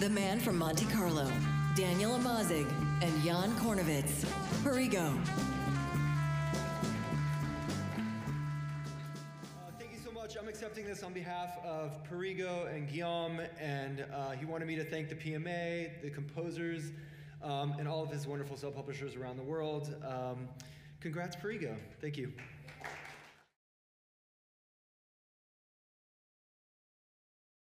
The man from Monte Carlo, Daniel Amozig, and Yann Kornowicz. Parigo. Uh, thank you so much. I'm accepting this on behalf of Parigo and Guillaume, and uh, he wanted me to thank the PMA, the composers, um, and all of his wonderful self publishers around the world. Um, congrats, Parigo. Thank you.